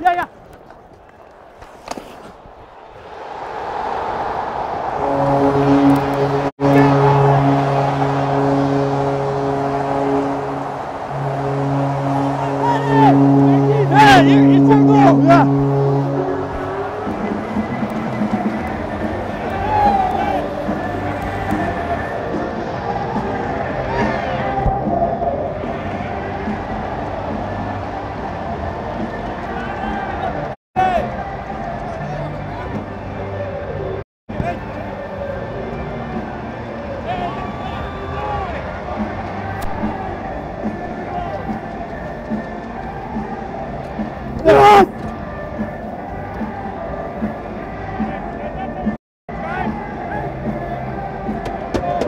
Yeah, yeah. Yeah, you, you too low, yeah. Ah!